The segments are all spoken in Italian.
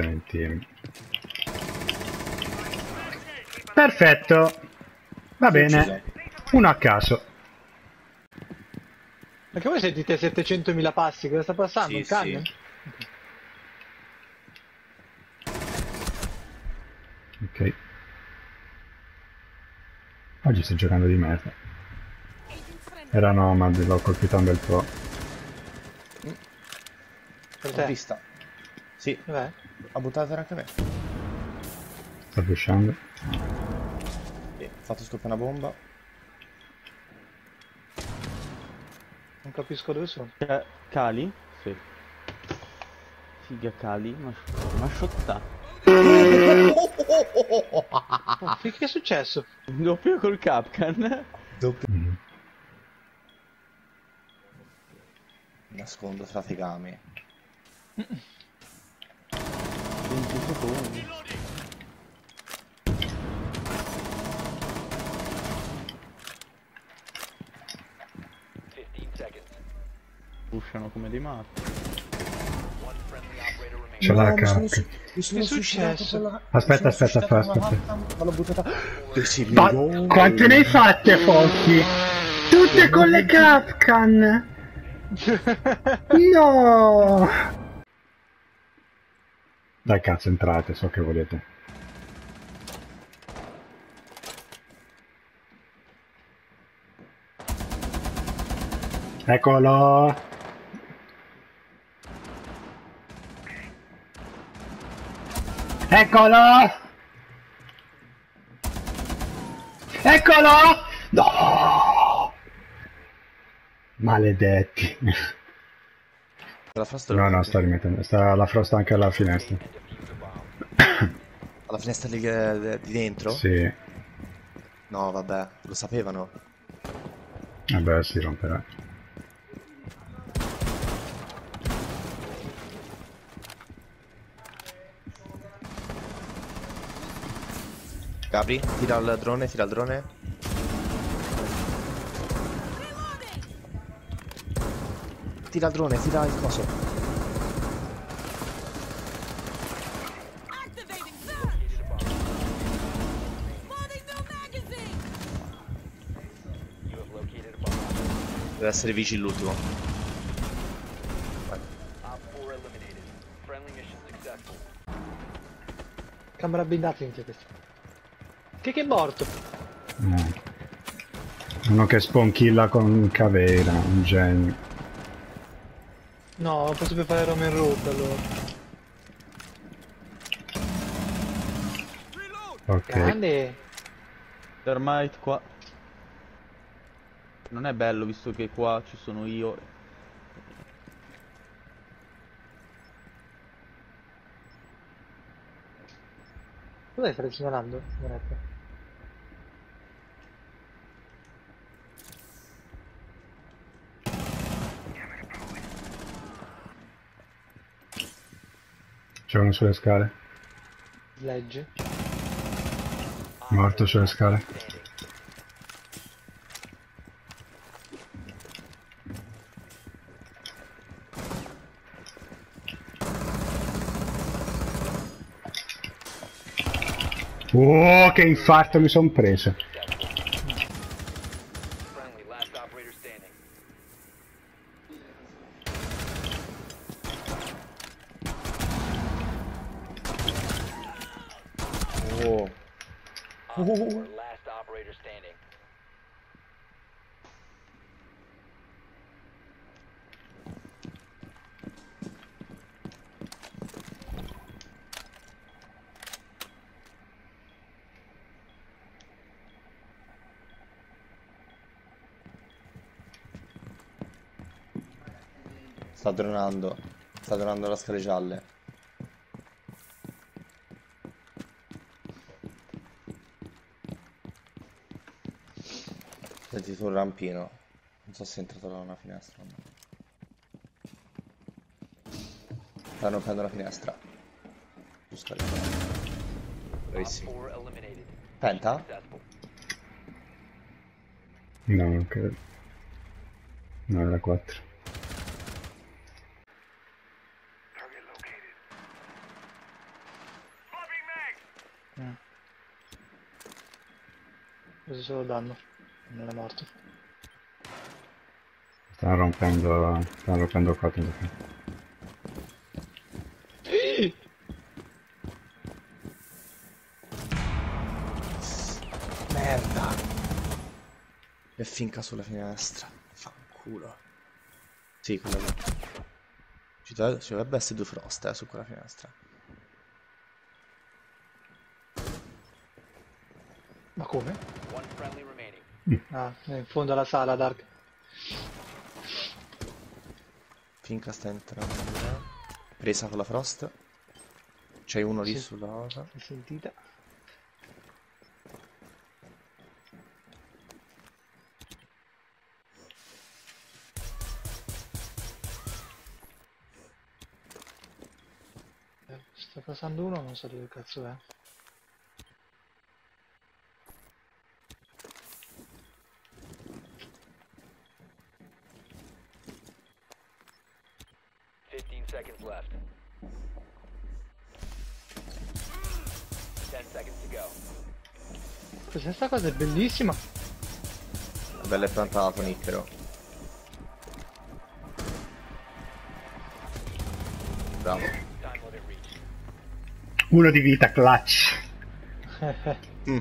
Insieme. Perfetto. Va bene. Uno a caso. Perché voi sentite 700.000 passi? Cosa sta passando? Sì, Un cane? sì. Ok. Oggi sto giocando di merda. Era Nomad, l'ho colpito un bel po'. Te? vista. Sì, Dov'è? ha buttato anche me. Sto pushando. Sì, ho fatto scoppiare una bomba. Non capisco dove sono. Ca- Cali? Sì. Figa Cali, ma, ma sciotta. Oh, che è successo? Doppio col Capcan. Doppio. Mm. Nascondo tra tegami. 20 secondi. Pushano come dei matti. Ce l'ha No, mi sono successo? la- Aspetta, aspetta, aspetta, la Ma l'ho buttata. Ma quante ne hai fatte, Fossi? Tutte con le Capcan! No! Dai cazzo, entrate, so che volete. Eccolo! Eccolo! Eccolo! No! Maledetti. La frosta No, no, sta rimettendo. Sta la frosta anche alla finestra. Alla finestra di, di dentro? Sì. No, vabbè, lo sapevano. Vabbè, si romperà. Gabri, tira il drone, tira il drone. Tira il drone, tira il coso. Deve essere vicino l'ultimo. Camera blindata in questo. Che che è morto? No. Uno che spawn con Cavera, un genio. No, posso per fare Roman Road allora. Ok. Grande! Thermite qua. Non è bello visto che qua ci sono io. Dove stai segnalando? Guardate. C'è uno sulle scale. Legge. Morto sulle scale. Oh, che infarto mi son preso. Friendly, last operator standing. Oh. Four, last operator standing. Sta dronando. Sta dronando la scale gialle. rampino. Non so se è entrato da una finestra o no. Stanno rompendo la finestra. Giusto lì. Bravissimo. Penta? No, non credo. No, era 4. Preso eh. solo danno, non è morto. Sta rompendo. Sta rompendo il cotton. Merda. E finca sulla finestra. Fanculo. Sì, quella lì. Ci, dov- ci dovrebbe essere due frost eh, su quella finestra. Ma come? One friendly remaining. Ah, è in fondo alla sala, Dark. Finca sta entrando. Presa con la frost. C'è uno lì sulla cosa. Sentita? Eh, Sta passando uno, non so dove cazzo è. Questa cosa è bellissima. Bella piantato, Nickero. Bravo. Time limit reached. Uno di vita, clutch. Mm.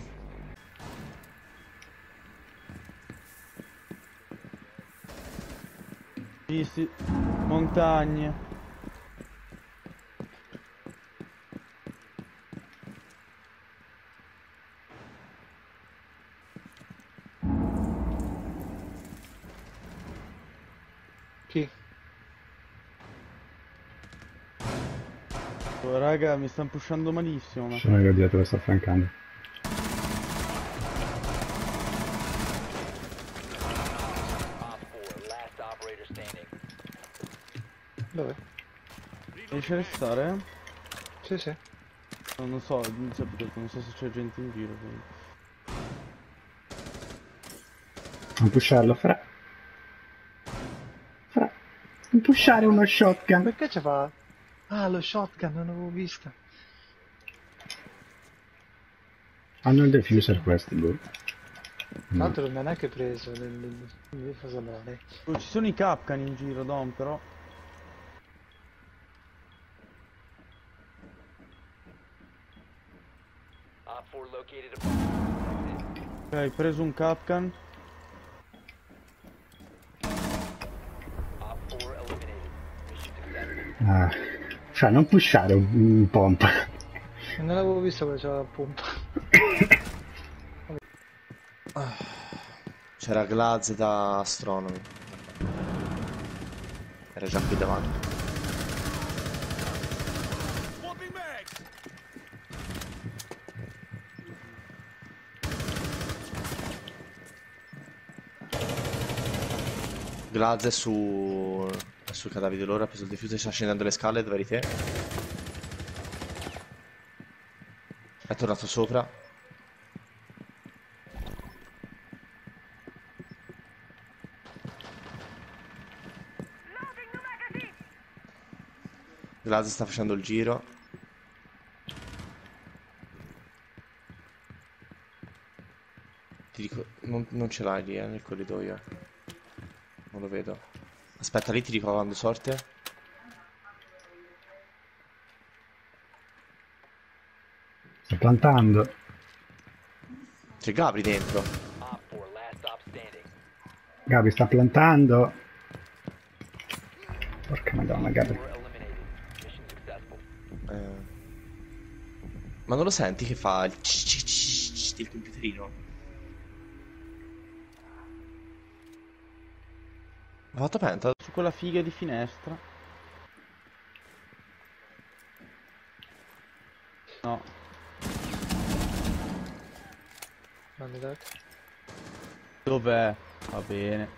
Visti. Montagne. Chi? Oh, raga, mi stanno pushando malissimo. Ma... Sono io dietro, sto affiancando. Op 4, last operator standing. Dove? Riesci a restare? Sì, sì. No, non so, non so, perché non so se c'è gente in giro. quindi. Non pusharlo, fra. Fra. Non pushare uno shotgun. Perché ci fa? Ah, lo shotgun, non l'avevo visto. Hanno il diffuser questi, boh. Tra No. l'altro non mi ha neanche preso. fa sembrare. Oh, ci sono i Capcan in giro, Dom, però. Op 4 located a bomb. Ok, hai preso un Capcan. Op 4 eliminated. Mission successful. Ah. Cioè, non pushare un, un pompa. Non l'avevo visto che c'era la pompa. C'era Glaz da Astronomy. Era già qui davanti. Glaz è su... è sul cadavere di loro, ha preso il diffuser, sta scendendo le scale dove eri te. È tornato sopra. Glaz sta facendo il giro. Ti dico, non, non ce l'hai lì, eh, nel corridoio. Non lo vedo. Aspetta, lì ti dico quando sorte. Sto plantando. C'è Gabri dentro. Op 4, last stop standing. Gabi sta plantando. Porca madonna, Gabi. 4 eliminated. Mission successful. Eh. Ma non lo senti che fa il del computerino? Ha fatto penta? Su quella figa di finestra. No. Dov'è? Va bene.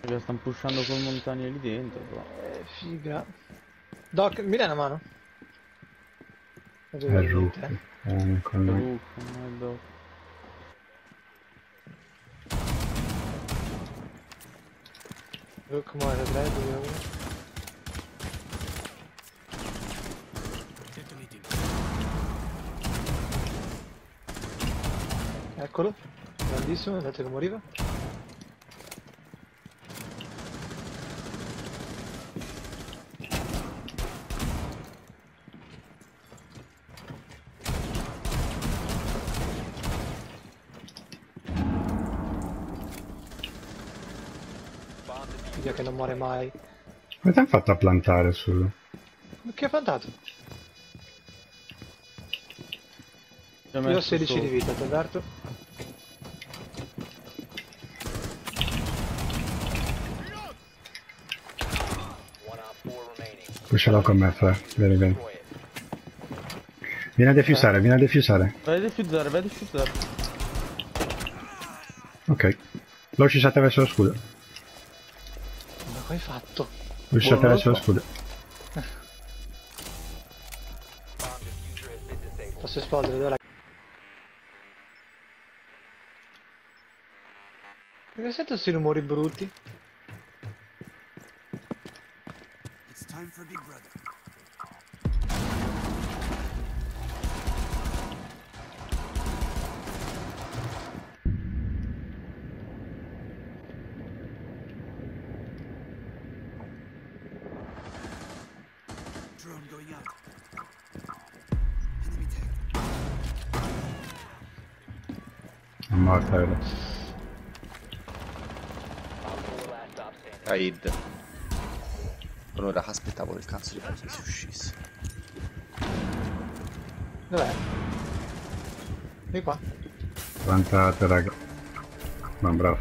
Perché stanno pushando col montagne lì dentro, però. Eh, figa. Doc, mi dai una mano? È rookie. eh. Con noi. Uh, Yok mahallede duruyor. Eccolo, grandissimo, andate come arriva. Mai. Come ti hanno fatto a plantare su... Che ha ho Io ho messo 16 su. di vita, ti avverto. Qui ce l'ho con me, Fra. Vieni, vieni. Vieni a defusare, vieni a defusare. Vai a diffusare, vai a diffusare. Ok. L'ho uscita verso lo scudo. Come hai fatto? Scudo. Bomb diffuser has been disabled. Posso esplodere, dove la... Perché sento questi rumori brutti? It's time for Big Brother. Morta, standing. Raid. Per ora aspettavo che il cazzo di paese si uscisse. Dov'è? Di qua. Plantate, raga. Ma bravo.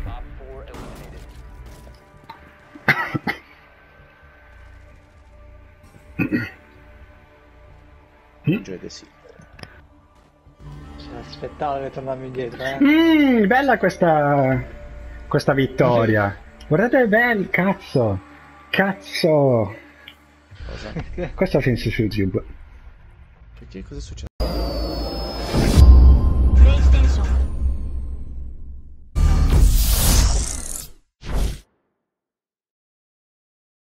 Gioia sì. Aspettavo che tornavamo indietro, eh. Mmm, bella questa... questa vittoria. Guardate bel cazzo. Cazzo. Cosa? Questo finisse su YouTube. Perché cosa è successo?